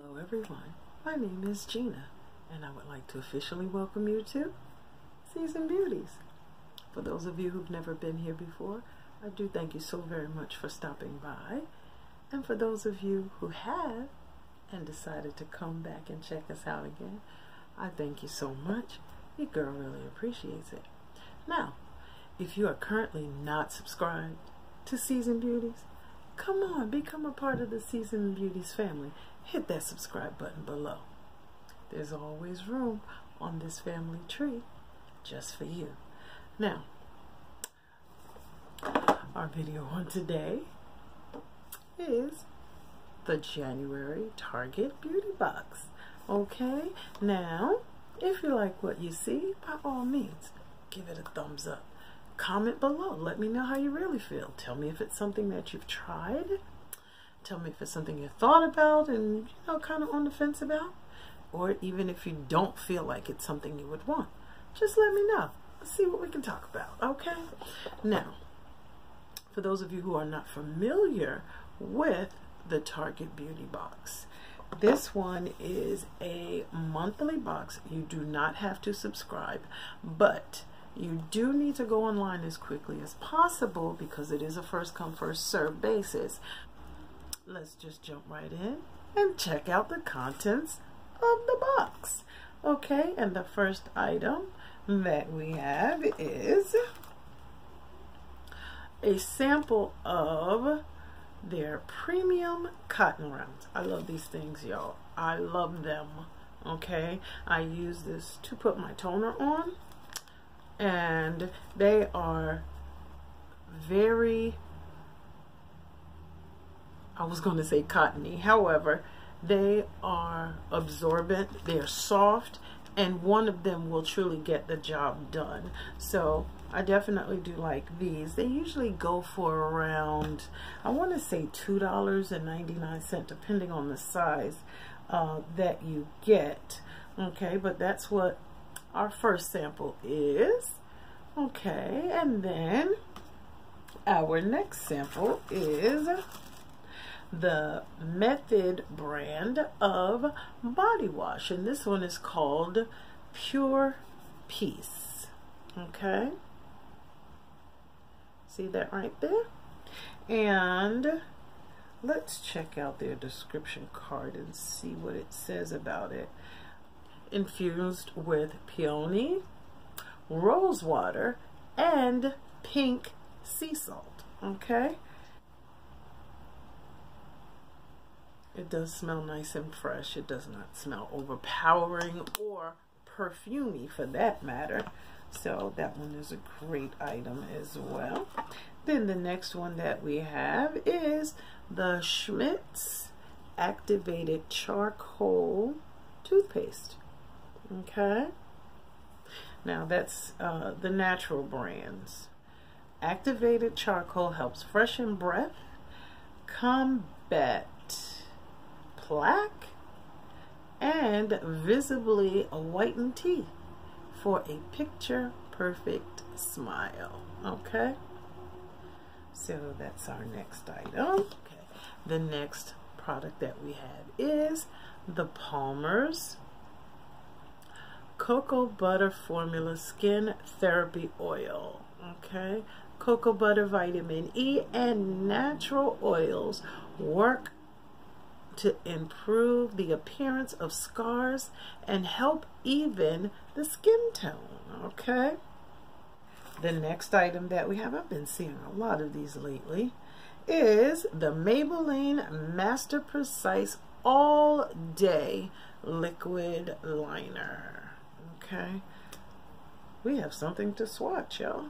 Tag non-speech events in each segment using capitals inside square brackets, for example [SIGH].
Hello everyone, my name is Gina and I would like to officially welcome you to Seasoned Beauties. For those of you who've never been here before, I do thank you so very much for stopping by. And for those of you who have and decided to come back and check us out again, I thank you so much. Your girl really appreciates it. Now, if you are currently not subscribed to Seasoned Beauties, come on, become a part of the Seasoned Beauties family hit that subscribe button below. There's always room on this family tree just for you. Now, our video on today is the January Target Beauty Box. Okay, now, if you like what you see, by all means, give it a thumbs up. Comment below. Let me know how you really feel. Tell me if it's something that you've tried Tell me if it's something you thought about and, you know, kind of on the fence about. Or even if you don't feel like it's something you would want. Just let me know. Let's see what we can talk about, okay? Now, for those of you who are not familiar with the Target Beauty Box, this one is a monthly box. You do not have to subscribe, but you do need to go online as quickly as possible because it is a first come first serve basis let's just jump right in and check out the contents of the box. Okay, and the first item that we have is a sample of their premium cotton rounds. I love these things, y'all. I love them. Okay, I use this to put my toner on, and they are very I was going to say cottony. However, they are absorbent, they're soft, and one of them will truly get the job done. So I definitely do like these. They usually go for around, I want to say $2.99, depending on the size uh, that you get. Okay, but that's what our first sample is. Okay, and then our next sample is the Method brand of body wash. And this one is called Pure Peace. Okay. See that right there? And let's check out their description card and see what it says about it. Infused with peony, rose water, and pink sea salt. Okay. It does smell nice and fresh. It does not smell overpowering or perfumey for that matter. So that one is a great item as well. Then the next one that we have is the Schmidt's Activated Charcoal Toothpaste. Okay. Now that's uh, the natural brands. Activated charcoal helps freshen breath, combat plaque. And visibly whitened teeth for a picture perfect smile. Okay. So that's our next item. Okay. The next product that we have is the Palmer's cocoa butter formula skin therapy oil okay cocoa butter vitamin E and natural oils work to improve the appearance of scars and help even the skin tone, okay? The next item that we have, I've been seeing a lot of these lately, is the Maybelline Master Precise All Day Liquid Liner, okay? We have something to swatch, y'all.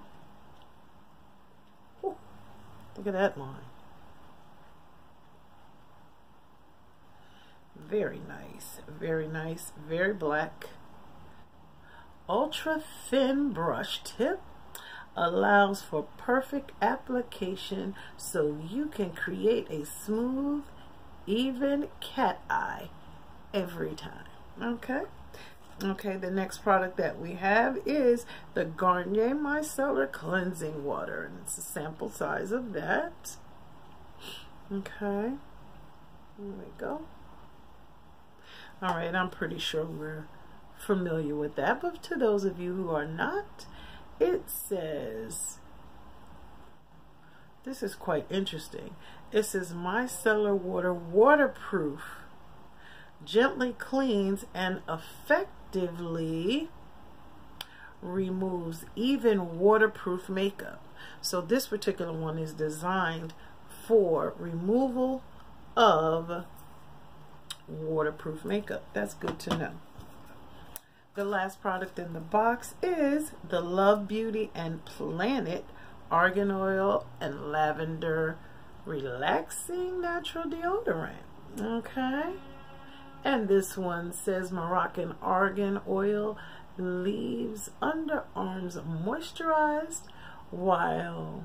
Look at that line. Very nice, very nice, very black. Ultra thin brush tip allows for perfect application so you can create a smooth, even cat eye every time. Okay? Okay, the next product that we have is the Garnier Micellar Cleansing Water. And it's a sample size of that. Okay. There we go. All right, I'm pretty sure we're familiar with that. But to those of you who are not, it says, this is quite interesting. It says micellar water waterproof, gently cleans and effectively removes even waterproof makeup. So this particular one is designed for removal of waterproof makeup. That's good to know. The last product in the box is the Love Beauty and Planet Argan Oil and Lavender Relaxing Natural Deodorant. Okay. And this one says Moroccan Argan Oil leaves underarms moisturized while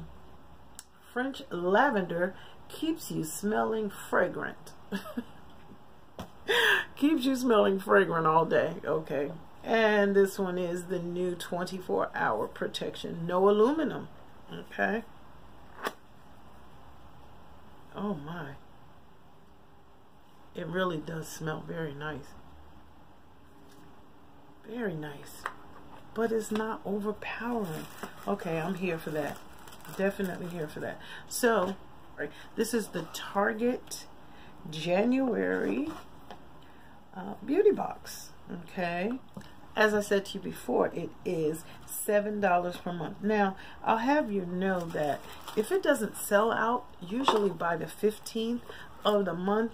French lavender keeps you smelling fragrant. [LAUGHS] keeps you smelling fragrant all day. Okay. And this one is the new 24 hour protection. No aluminum. Okay. Oh my. It really does smell very nice. Very nice. But it's not overpowering. Okay, I'm here for that. Definitely here for that. So, this is the Target January uh, beauty box. Okay. As I said to you before, it is $7 per month. Now, I'll have you know that if it doesn't sell out, usually by the 15th of the month,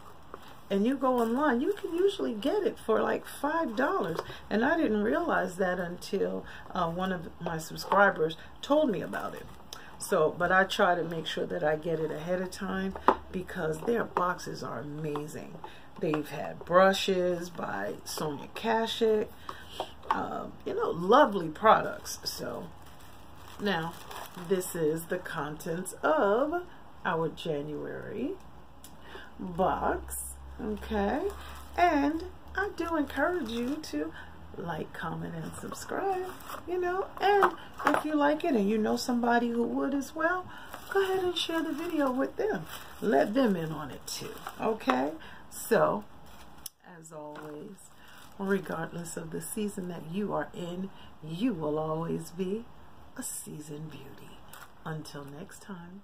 and you go online, you can usually get it for like $5. And I didn't realize that until uh, one of my subscribers told me about it. So, but I try to make sure that I get it ahead of time because their boxes are amazing. They've had brushes by Sonia Kashuk. Um, you know, lovely products. So, now, this is the contents of our January box okay. And I do encourage you to like comment and subscribe you know? And if you like it and you know somebody who would as well go ahead and share the video with them. Let them in on it too okay? So as always regardless of the season that you are in you will always be a seasoned beauty. Until next time